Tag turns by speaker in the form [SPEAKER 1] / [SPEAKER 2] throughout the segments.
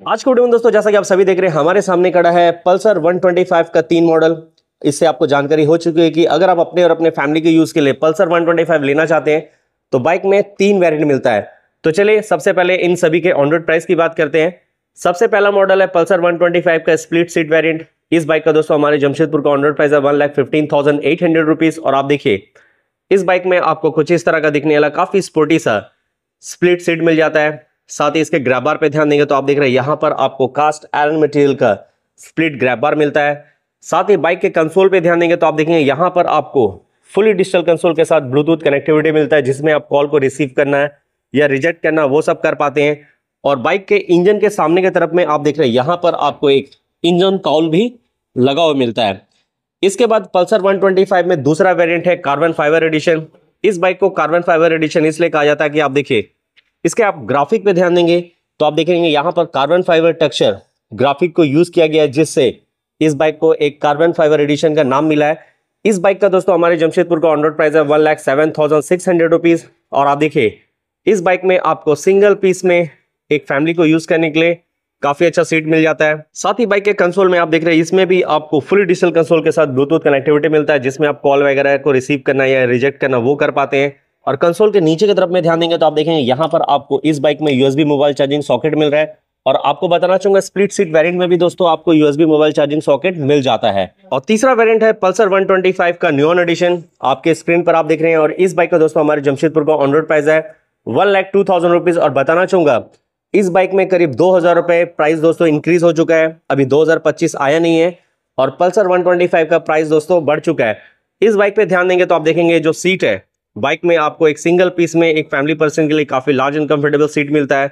[SPEAKER 1] आज के वीडियो में दोस्तों, जैसा कि आप सभी देख रहे हैं, हमारे सामने खड़ा है पल्सर 125 का तीन मॉडल इससे आपको जानकारी हो चुकी है कि अगर आप अपने और अपने फैमिली के यूज़ के लिए पल्सर 125 लेना चाहते हैं तो बाइक में तीन वेरिएंट मिलता है। तो चलिए, सबसे पहले इन सभी के ऑन रोड प्राइस की बात करते हैं। सबसे पहला मॉडल है पल्सर 125 का स्प्लिट सीट वेरियंट इस बाइक का दोस्तों, हमारे जमशेदपुर का ऑन रोड प्राइस है वन और आप देखिए, इस बाइक में आपको कुछ इस तरह का दिखने वाला, काफ़ी स्पोर्टी सा स्प्लिट सीट मिल जाता है। साथ ही इसके ग्रैब बार पे ध्यान देंगे तो आप देख रहे हैं, यहाँ पर आपको कास्ट आयरन मटेरियल का स्प्लिट ग्रैब बार मिलता है। साथ ही बाइक के कंसोल पे ध्यान देंगे तो आप देखेंगे, यहाँ पर आपको फुली डिजिटल कंसोल के साथ ब्लूटूथ कनेक्टिविटी मिलता है, जिसमें आप कॉल को रिसीव करना है या रिजेक्ट करना, वो सब कर पाते हैं। और बाइक के इंजन के सामने की तरफ़ में आप देख रहे हैं, यहाँ पर आपको एक इंजन कॉल भी लगा हुआ मिलता है। इसके बाद पल्सर 125 में दूसरा वेरिएंट है कार्बन फाइबर एडिशन इस बाइक को कार्बन फाइबर एडिशन इसलिए कहा जाता है कि आप देखिए इसके आप ग्राफिक पे ध्यान देंगे तो आप देखेंगे यहाँ पर कार्बन फाइबर टेक्सचर ग्राफिक को यूज़ किया गया है, जिससे इस बाइक को एक कार्बन फाइबर एडिशन का नाम मिला है। इस बाइक का दोस्तों हमारे जमशेदपुर का ऑन रोड प्राइस है one lakh seven thousand six hundred rupees और आप देखिए, इस बाइक में आपको सिंगल पीस में एक फैमिली को यूज़ करने के लिए काफ़ी अच्छा सीट मिल जाता है। साथ ही बाइक के कंसोल में आप देख रहे हैं, इसमें भी आपको फुल डिजिटल कंसोल के साथ ब्लूटूथ कनेक्टिविटी मिलता है, जिसमें आप कॉल वगैरह को रिसीव करना या रिजेक्ट करना वो कर पाते हैं। और कंसोल के नीचे की तरफ़ में ध्यान देंगे तो आप देखेंगे यहाँ पर आपको इस बाइक में यूएसबी मोबाइल चार्जिंग सॉकेट मिल रहा है। और आपको बताना चाहूँगा स्प्लिट सीट वेरिएंट में भी दोस्तों आपको यूएसबी मोबाइल चार्जिंग सॉकेट मिल जाता है। और तीसरा वेरिएंट है पल्सर 125 का न्यून एडिशन आपके स्क्रीन पर आप देख रहे हैं और इस बाइक का दोस्तों हमारे जमशेदपुर का ऑन रोड प्राइस है one lakh two thousand rupees और बताना चाहूँगा, इस बाइक में करीब दो हज़ार रुपए प्राइस दोस्तों इंक्रीज हो चुका है। अभी 2025 आया नहीं है और पल्सर 125 का प्राइस दोस्तों बढ़ चुका है। इस बाइक पे ध्यान देंगे तो आप देखेंगे जो सीट है बाइक में आपको एक सिंगल पीस में एक फैमिली पर्सन के लिए काफ़ी लार्ज एंड कंफर्टेबल सीट मिलता है।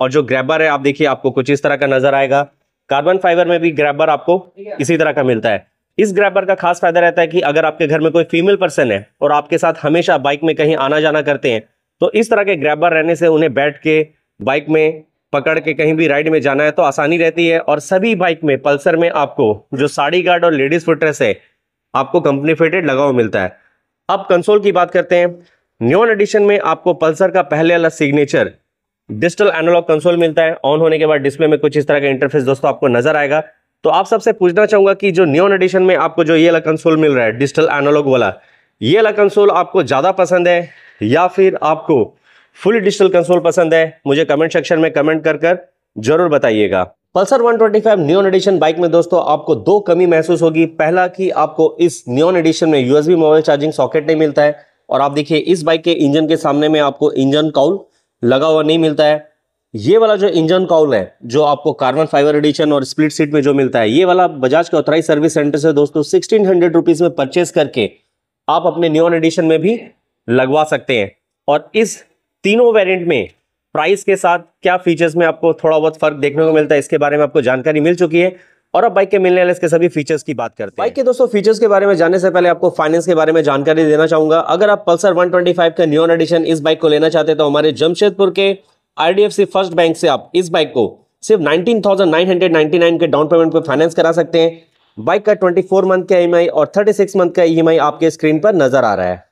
[SPEAKER 1] और जो ग्रैबर है आप देखिए आपको कुछ इस तरह का नज़र आएगा। कार्बन फाइबर में भी ग्रैबर आपको इसी तरह का मिलता है। इस ग्रैबर का खास फ़ायदा रहता है कि अगर आपके घर में कोई फीमेल पर्सन है और आपके साथ हमेशा बाइक में कहीं आना जाना करते हैं तो इस तरह के ग्रैबर रहने से उन्हें बैठ के बाइक में पकड़ के कहीं भी राइड में जाना है तो आसानी रहती है। और सभी बाइक में पल्सर में आपको जो साड़ी गार्ड और लेडीज़ फुटरेस है आपको कंपनी फिटेड लगाव मिलता है। अब कंसोल की बात करते हैं। न्यून एडिशन में आपको पल्सर का पहले वाला सिग्नेचर डिजिटल एनालॉग कंसोल मिलता है। ऑन होने के बाद डिस्प्ले में कुछ इस तरह का इंटरफेस दोस्तों आपको नज़र आएगा। तो आप सबसे पूछना चाहूँगा कि जो न्यून एडिशन में आपको जो ये वाला कंसोल मिल रहा है डिजिटल एनालॉग वाला, ये वाला कंसोल आपको ज़्यादा पसंद है या फिर आपको फुल डिजिटल कंसोल पसंद है? मुझे कमेंट सेक्शन में कमेंट कर कर ज़रूर बताइएगा। पल्सर 125 न्यून एडिशन बाइक में दोस्तों आपको दो कमी महसूस होगी। पहला कि आपको इस न्यून एडिशन में यूएसबी मोबाइल चार्जिंग सॉकेट नहीं मिलता है। और आप देखिए, इस बाइक के इंजन के सामने में आपको इंजन काउल लगा हुआ नहीं मिलता है। ये वाला जो इंजन काउल है, जो आपको कार्बन फाइबर एडिशन और स्प्लिट सीट में जो मिलता है, ये वाला बजाज के ऑथराइज सर्विस सेंटर से दोस्तों सिक्सटीन हंड्रेड रुपीज़ में परचेस करके आप अपने न्यून एडिशन में भी लगवा सकते हैं। और इस तीनों वेरिएंट में प्राइस के साथ क्या फीचर्स में आपको थोड़ा बहुत फ़र्क देखने को मिलता है इसके बारे में आपको जानकारी मिल चुकी है। और अब बाइक के मिलने वाले इसके सभी फीचर्स की बात करते हैं। बाइक के दोस्तों फीचर्स के बारे में जानने से पहले आपको फाइनेंस के बारे में जानकारी देना चाहूँगा। अगर आप पल्सर 125 का न्यून एडिशन इस बाइक को लेना चाहते हैं तो हमारे जमशेदपुर के आईडीएफसी फ़र्स्ट बैंक से आप इस बाइक को सिर्फ़ 19,999 के डाउन पेमेंट पे फाइनेंस करा सकते हैं। बाइक का 24 मंथ का ईएमआई और 36 मंथ का ईएमआई आपके स्क्रीन पर नज़र आ रहा है।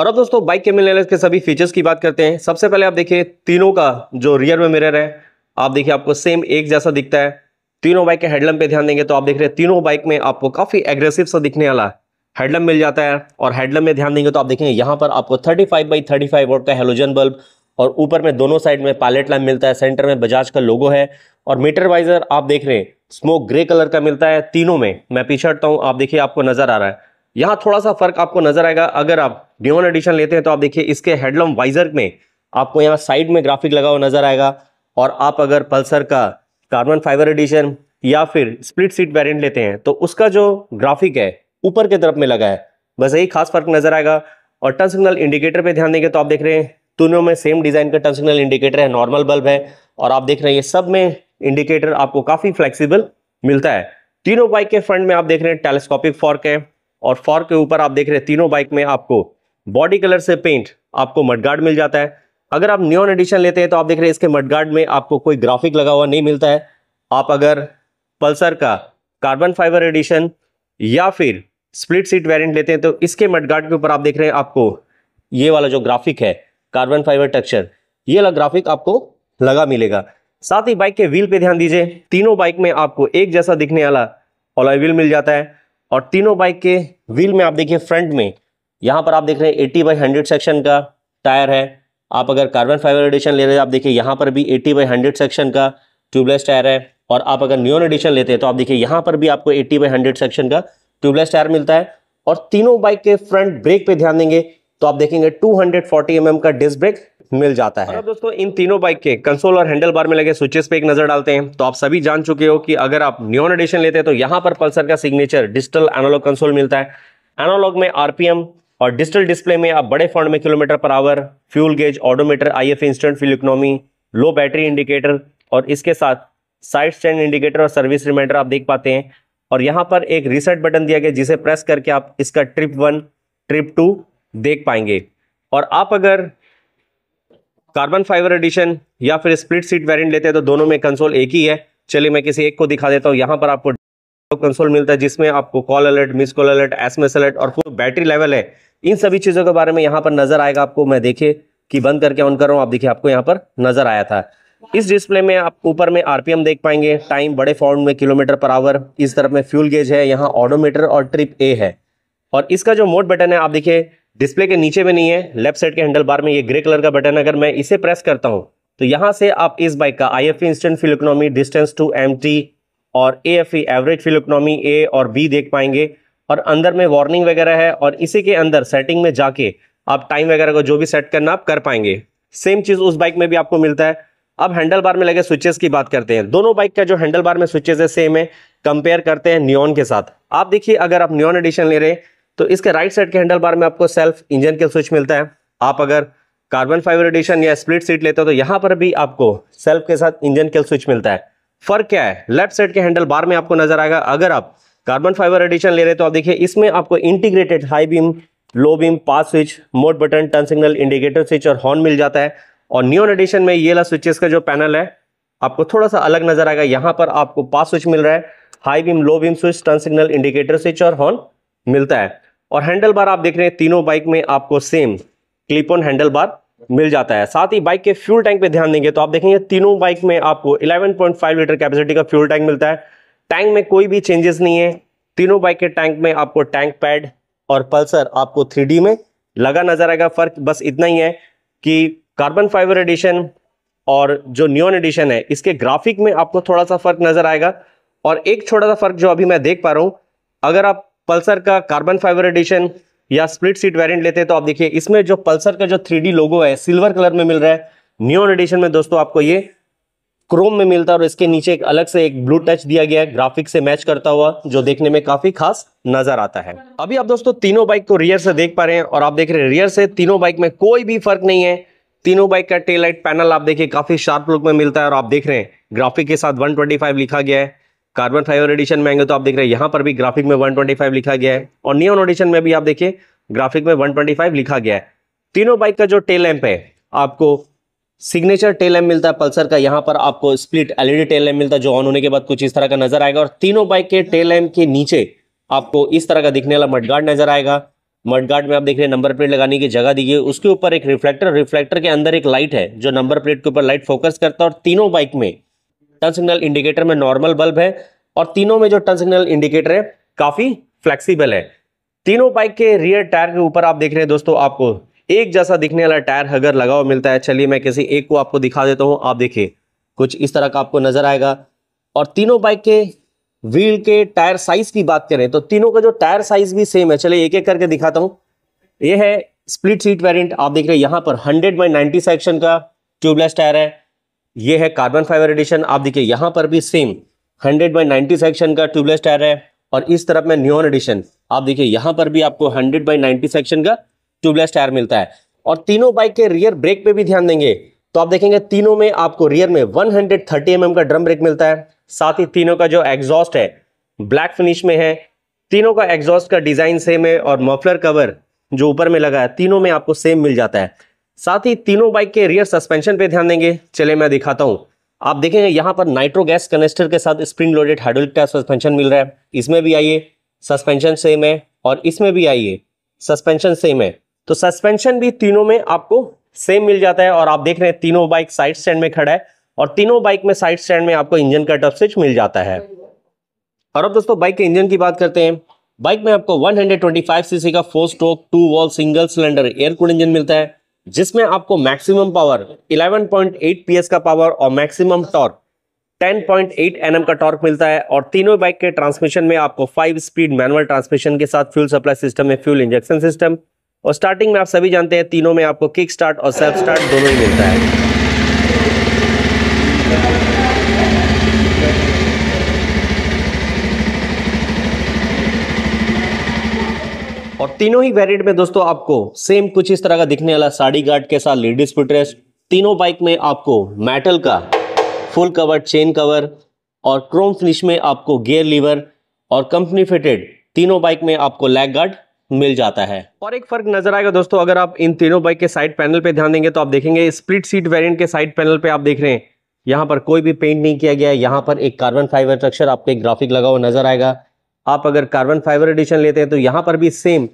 [SPEAKER 1] और अब दोस्तों बाइक के मिलने के सभी फीचर्स की बात करते हैं। सबसे पहले आप देखिए, तीनों का जो रियर में मिरर है, आप देखिए आपको सेम एक जैसा दिखता है। तीनों बाइक के हेडलम पे ध्यान देंगे तो आप देख रहे हैं, तीनों बाइक में आपको काफ़ी एग्रेसिव सा दिखने वाला है हेडलम मिल जाता है। और हेडलम में ध्यान देंगे तो आप देखेंगे, यहाँ पर आपको 35 फाइव बाई थर्टी वोट का हेलोजन बल्ब और ऊपर में दोनों साइड में पायलट लैम्प मिलता है सेंटर में बजाज का लोगो है। और मीटर वाइजर आप देख रहे हैं स्मोक ग्रे कलर का मिलता है तीनों में। मैं पीछे हटता हूँ, आप देखिए आपको नज़र आ रहा है। यहाँ थोड़ा सा फ़र्क आपको नज़र आएगा। अगर आप ड्यून एडिशन लेते हैं तो आप देखिए इसके हेडलम वाइजर में आपको यहाँ साइड में ग्राफिक लगा हुआ नज़र आएगा। और आप अगर पल्सर का कार्बन फाइबर एडिशन या फिर स्प्लिट सीट वेरिएंट लेते हैं तो उसका जो ग्राफिक है, ऊपर की तरफ़ में लगा है। बस यही खास फ़र्क नज़र आएगा। और टर्न सिग्नल इंडिकेटर पे ध्यान देंगे तो आप देख रहे हैं, दोनों में सेम डिज़ाइन का टर्न सिग्नल इंडिकेटर है नॉर्मल बल्ब है। और आप देख रहे हैं ये सब में इंडिकेटर आपको काफ़ी फ्लेक्सिबल मिलता है। तीनों बाइक के फ्रंट में आप देख रहे हैं टेलीस्कोपिक फॉर्क है। और फॉर के ऊपर आप देख रहे हैं तीनों बाइक में आपको बॉडी कलर से पेंट आपको मडगार्ड मिल जाता है। अगर आप न्यून एडिशन लेते हैं तो आप देख रहे हैं इसके मडगार्ड में आपको कोई ग्राफिक लगा हुआ नहीं मिलता है। आप अगर पल्सर का कार्बन फाइबर एडिशन या फिर स्प्लिट सीट वेरिएंट लेते हैं तो इसके मडगार्ड के ऊपर आप देख रहे हैं आपको ये वाला जो ग्राफिक है कार्बन फाइबर टेक्सचर ये वाला ग्राफिक आपको लगा मिलेगा। साथ ही बाइक के व्हील पे ध्यान दीजिए, तीनों बाइक में आपको एक जैसा दिखने वाला ऑलॉय व्हील मिल जाता है। और तीनों बाइक के व्हील में आप देखिए फ्रंट में, यहाँ पर आप देख रहे हैं एट्टी बाई हंड्रेड सेक्शन का टायर है। आप अगर कार्बन फाइबर एडिशन ले रहे हैं, आप देखिए यहाँ पर भी एट्टी बाई हंड्रेड सेक्शन का ट्यूबलेस टायर है। और आप अगर न्यून एडिशन लेते हैं तो आप देखिए यहाँ पर भी आपको एट्टी बाई हंड्रेड सेक्शन का ट्यूबलेस टायर मिलता है। और तीनों बाइक के फ्रंट ब्रेक पे ध्यान देंगे तो आप देखेंगे 240 हंड्रेड mm का डिस्क ब्रेक मिल जाता है। दोस्तों, इन तीनों बाइक के कंसोल और हैंडल बार में लगे स्विचेस पे एक नज़र डालते हैं। तो आप सभी जान चुके हो कि अगर आप न्यून एडिशन लेते हैं तो यहाँ पर पल्सर का सिग्नेचर डिजिटल एनालॉग कंसोल मिलता है। एनालॉग में आरपीएम और डिजिटल डिस्प्ले में आप बड़े फॉन्ट में kilometre per hour fuel gauge odometer I F instant fuel economy low battery indicator और इसके साथ साइड स्टैंड इंडिकेटर और सर्विस रिमाइंडर आप देख पाते हैं। और यहाँ पर एक रिसेट बटन दिया गया, जिसे प्रेस करके आप इसका ट्रिप वन ट्रिप टू देख पाएँगे। और आप अगर कार्बन फाइबर एडिशन या फिर स्प्लिट सीट वेरिएंट लेते हैं तो दोनों में कंसोल एक ही है। चलिए मैं किसी एक को दिखा देता हूँ। यहाँ पर आपको कंसोल मिलता है, जिसमें आपको call alert miss call alert SMS alert और फुल बैटरी लेवल है। इन सभी चीज़ों के बारे में यहाँ पर नज़र आएगा आपको। मैं देखे कि बंद करके ऑन कर रहा हूँ। आप देखिए, आपको यहाँ पर नज़र आया था। इस डिस्प्ले में आप ऊपर में आरपीएम देख पाएँगे। टाइम बड़े फॉर्म में किलोमीटर पर आवर इस तरफ़ में फ्यूल गेज है। यहाँ ऑडोमीटर और ट्रिप ए है। और इसका जो मोड बटन है, आप देखिए डिस्प्ले के नीचे में नहीं है, लेफ़्ट साइड के हैंडल बार में ये ग्रे कलर का बटन अगर मैं इसे प्रेस करता हूँ तो यहाँ से आप इस बाइक का I F instant fuel economy distance to empty और A F average fuel economy A और बी देख पाएँगे। और अंदर में वार्निंग वगैरह है और इसी के अंदर सेटिंग में जाके आप टाइम वगैरह को जो भी सेट करना, आप कर पाएँगे। सेम चीज़ उस बाइक में भी आपको मिलता है। अब हैंडल बार में लगे स्विचेस की बात करते हैं। दोनों बाइक का जो हैंडल बार में स्विचेस है सेम है। कंपेयर करते हैं नियॉन के साथ। आप देखिए, अगर आप नियॉन एडिशन ले रहे हैं तो इसके राइट साइड के हैंडल बार में आपको सेल्फ इंजन के स्विच मिलता है। आप अगर कार्बन फाइबर एडिशन या स्प्लिट सीट लेते हो तो यहाँ पर भी आपको सेल्फ के साथ इंजन के स्विच मिलता है। फ़र्क क्या है? लेफ़्ट साइड के हैंडल बार में आपको नज़र आएगा, अगर आप कार्बन फाइबर एडिशन ले रहे तो आप देखिए, इसमें आपको integrated high beam low beam pass switch mode button turn signal indicator switch और हॉर्न मिल जाता है। और न्यून एडिशन में ये ला स्विचेस का जो पैनल है, आपको थोड़ा सा अलग नज़र आएगा। यहाँ पर आपको पास स्विच मिल रहा है high beam low beam switch turn signal indicator switch और हॉर्न मिलता है। और हैंडल बार आप देख रहे हैं, तीनों बाइक में आपको same clip on handle bar मिल जाता है। साथ ही बाइक के फ्यूल टैंक पे ध्यान देंगे तो आप देखेंगे, तीनों बाइक में आपको 11.5 लीटर कैपेसिटी का फ्यूल टैंक मिलता है। टैंक में कोई भी चेंजेस नहीं है। तीनों बाइक के टैंक में आपको टैंक पैड और पल्सर आपको थ्री में लगा नज़र आएगा। फ़र्क बस इतना ही है कि कार्बन फाइबर एडिशन और जो न्यून एडिशन है, इसके ग्राफिक में आपको थोड़ा सा फ़र्क नज़र आएगा। और एक छोटा सा फ़र्क जो अभी मैं देख पा रहा हूँ, अगर आप पल्सर का कार्बन फाइबर एडिशन या स्प्लिट सीट वेरिएंट लेते हैं तो आप देखिए, इसमें जो पल्सर का जो थ्री लोगो है, सिल्वर कलर में मिल रहा है। न्यून एडिशन में दोस्तों आपको ये क्रोम में मिलता है और इसके नीचे एक अलग से एक ब्लू टच दिया गया है ग्राफिक से मैच करता हुआ, जो देखने में काफ़ी खास नज़र आता है। अभी आप दोस्तों तीनों बाइक को रियर से देख पा रहे हैं और आप देख रहे हैं रियर से तीनों बाइक में कोई भी फ़र्क नहीं है। तीनों बाइक का टेल लाइट पैनल आप देखिए, काफ़ी शार्प लुक में मिलता है और आप देख रहे हैं ग्राफिक के साथ 125 लिखा गया है। कार्बन फाइबर एडिशन में आएँगे तो आप देख रहे हैं, यहाँ पर भी ग्राफिक में 125 लिखा गया है और नियॉन एडिशन में भी आप देखिए ग्राफिक में 125 लिखा गया है। तीनों बाइक का जो टेल लैंप है, आपको सिग्नेचर टेल लैंप मिलता है पल्सर का, यहाँ पर आपको स्प्लिट एलईडी टेल लैंप मिलता है, जो ऑन होने के बाद कुछ इस तरह का नज़र आएगा और तीनों बाइक के टेल लैंप के नीचे आपको इस तरह का दिखने वाला मडगार्ड नज़र आएगा। मडगार्ड में आप देख रहे हैं नंबर प्लेट लगाने की जगह दी गई उसके ऊपर एक रिफ्लेक्टर रिफ्लेक्टर के अंदर एक लाइट है, जो नंबर प्लेट के ऊपर लाइट फोकस करता है और तीनों बाइक में टर्न सिग्नल इंडिकेटर में नॉर्मल बल्ब है और तीनों में जो टर्न सिग्नल इंडिकेटर है, काफ़ी फ्लेक्सिबल है। तीनों बाइक के रियर टायर के ऊपर आप देख रहे हैं दोस्तों आपको एक जैसा दिखने वाला टायर अगर लगा हुआ मिलता है। चलिए मैं किसी एक को आपको दिखा देता हूँ, आप देखिए, कुछ इस तरह का आपको नज़र आएगा। और तीनों बाइक के व्हील के टायर साइज़ की बात करें तो तीनों का जो टायर साइज़ भी सेम है। चलिए एक एक करके दिखाता हूँ। यह है स्प्लिट सीट वेरिएंट आप देख रहे हैं, यहाँ पर 100 बाई 90 सेक्शन का ट्यूबलेस टायर है। यह है कार्बन फाइबर एडिशन आप देखिए, यहाँ पर भी सेम 100 बाई 90 सेक्शन का ट्यूबलेस टायर है और इस तरफ़ में न्यून एडिशन आप देखिए, यहाँ पर भी आपको 100 बाई 90 सेक्शन का ट्यूबलेस टायर मिलता है। और तीनों बाइक के रियर ब्रेक पे भी ध्यान देंगे। तो आप देखेंगे, तीनों में आपको रियर में 130 mm का ड्रम ब्रेक मिलता है। साथ ही तीनों का जो एग्जॉस्ट है ब्लैक फिनिश में है। तीनों का एग्जॉस्ट का डिज़ाइन सेम है और मफलर कवर जो ऊपर में लगा है, तीनों में आपको सेम मिल जाता है। साथ ही तीनों बाइक के रियर सस्पेंशन पे ध्यान देंगे। चले मैं दिखाता हूँ। आप देखेंगे यहाँ पर नाइट्रो गैस कनेस्टर के साथ spring loaded hydraulic tyre suspension मिल रहा है। इसमें भी आइए। सस्पेंशन सेम है और इसमें भी आइए। सस्पेंशन सेम है। तो सस्पेंशन भी तीनों में आपको सेम मिल जाता है और आप देख रहे हैं तीनों बाइक साइड स्टैंड में खड़ा है और तीनों बाइक में साइड स्टैंड में आपको इंजन का टफ स्विच मिल जाता है। और अब दोस्तों बाइक के इंजन की बात करते हैं। बाइक में आपको 125 सीसी का four stroke two valve single cylinder air cooled engine मिलता है। जिसमें आपको मैक्सिमम पावर 11.8 पीएस का पावर और मैक्सिमम टॉर्क 10.8 एनएम का टॉर्क मिलता है और तीनों बाइक के ट्रांसमिशन में आपको फाइव स्पीड मैनुअल ट्रांसमिशन के साथ फ्यूल सप्लाई सिस्टम में फ्यूल इंजेक्शन सिस्टम और स्टार्टिंग में आप सभी जानते हैं तीनों में आपको किक स्टार्ट और सेल्फ स्टार्ट दोनों ही मिलता है। और तीनों ही वेरिएंट में दोस्तों आपको सेम कुछ इस तरह का दिखने वाला साड़ी गार्ड के साथ लेडीज़ फुटरेस्ट तीनों बाइक में आपको मेटल का फुल कवर चेन कवर और क्रोम फिनिश में आपको गियर लीवर और कंपनी फिटेड तीनों बाइक में आपको लैग गार्ड मिल जाता है। और एक फ़र्क नज़र आएगा दोस्तों, अगर आप इन तीनों बाइक के साइड पैनल पे ध्यान देंगे तो आप देखेंगे स्प्लिट सीट वेरिएंट के साइड पैनल पे आप देख रहे हैं, यहाँ पर कोई भी पेंट नहीं किया गया है, यहाँ पर एक कार्बन फाइबर स्ट्रक्चर आपको एक ग्राफिक लगा हुआ नज़र आएगा। आप अगर कार्बन फाइबर एडिशन लेते हैं तो यहाँ पर भी सेम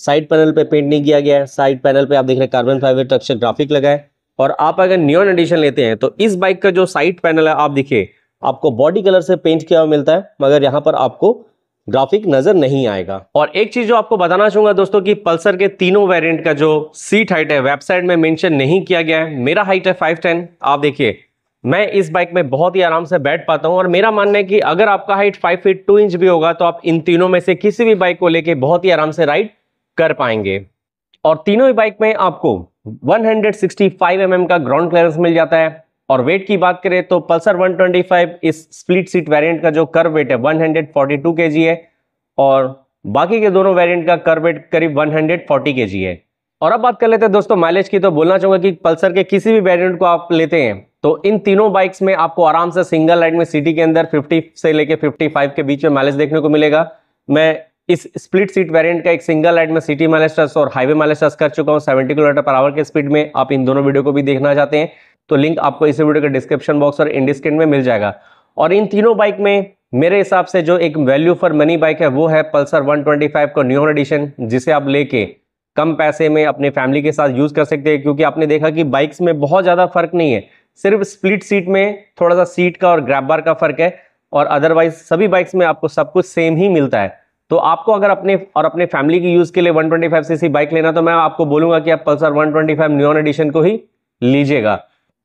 [SPEAKER 1] साइड पैनल पे पेंट नहीं किया गया है। साइड पैनल पे आप देख रहे हैं कार्बन फाइबर स्ट्रक्चर ग्राफिक लगा है। और आप अगर न्यून एडिशन लेते हैं तो इस बाइक का जो साइड पैनल है, आप देखिए, आपको बॉडी कलर से पेंट किया हुआ मिलता है, मगर यहाँ पर आपको ग्राफिक नज़र नहीं आएगा। और एक चीज़ जो आपको बताना चाहूँगा दोस्तों, कि पल्सर के तीनों वेरिएंट का जो सीट हाइट है वेबसाइट में मेंशन नहीं किया गया है। मेरा हाइट है फाइव टेन आप देखिए मैं इस बाइक में बहुत ही आराम से बैठ पाता हूँ और मेरा मानना है कि अगर आपका height five feet two inch भी होगा तो आप इन तीनों में से किसी भी बाइक को लेके बहुत ही आराम से राइड कर पाएँगे। और तीनों ही बाइक में आपको 165 mm का ग्राउंड क्लियरेंस मिल जाता है। और वेट की बात करें तो पल्सर 125 इस स्प्लिट सीट वेरिएंट का जो कर वेट है 142 kg है। और बाकी के दोनों वेरिएंट का कर वेट करीब 140 kg है। और अब बात कर लेते हैं दोस्तों माइलेज की। तो बोलना चाहूँगा कि पल्सर के किसी भी वेरिएंट को आप लेते हैं तो इन तीनों बाइक्स में आपको आराम से सिंगल लाइन में सिटी के अंदर 50 से लेके 55 के बीच में माइलेज देखने को मिलेगा। मैं इस स्प्लिट सीट वेरिएंट का एक सिंगल लाइट में सिटी माइलेज टेस्ट और हाईवे माइलेज टेस्ट कर चुका हूँ। 70 किलोमीटर पर आवर के स्पीड में आप इन दोनों वीडियो को भी देखना चाहते हैं। तो लिंक आपको इस वीडियो के डिस्क्रिप्शन बॉक्स और इंडिस्क्रिन में मिल जाएगा। और इन तीनों बाइक में मेरे हिसाब से जो एक वैल्यू फॉर मनी बाइक है, वो है पल्सर 125 का न्यू एडिशन जिसे आप लेके कम पैसे में अपने फैमिली के साथ यूज़ कर सकते हैं, क्योंकि आपने देखा कि बाइक्स में बहुत ज़्यादा फ़र्क नहीं है। सिर्फ़ स्प्लिट सीट में थोड़ा सा सीट का और ग्रैप बार का फ़र्क है और अदरवाइज़ सभी बाइक्स में आपको सब कुछ सेम ही मिलता है। तो आपको अगर अपने और अपने फैमिली की यूज़ के लिए 125 सीसी बाइक लेना तो मैं आपको बोलूँगा कि आप पल्सर 125 न्यून एडिशन को ही लीजिएगा।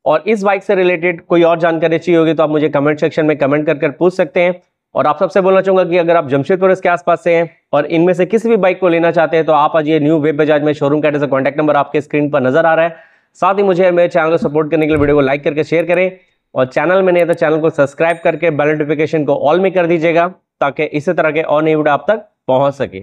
[SPEAKER 1] और इस बाइक से रिलेटेड कोई और जानकारी चाहिए होगी तो आप मुझे कमेंट सेक्शन में कमेंट कर कर पूछ सकते हैं। और आप सबसे बोलना चाहूँगा कि अगर आप जमशेदपुर इसके आसपास से हैं और इनमें से किसी भी बाइक को लेना चाहते हैं तो आप आज ये न्यू वेब बजाज में शोरूम का कॉन्टैक्ट नंबर आपके स्क्रीन पर नज़र आ रहा है। साथ ही मुझे मेरे चैनल को सपोर्ट करने के लिए वीडियो को लाइक करके शेयर करें। और चैनल में नहीं तो चैनल को सब्सक्राइब करके बेल नोटिफिकेशन को ऑल में कर दीजिएगा, ताकि इसी तरह के और नई वीडियो आप तक पहुँच सके।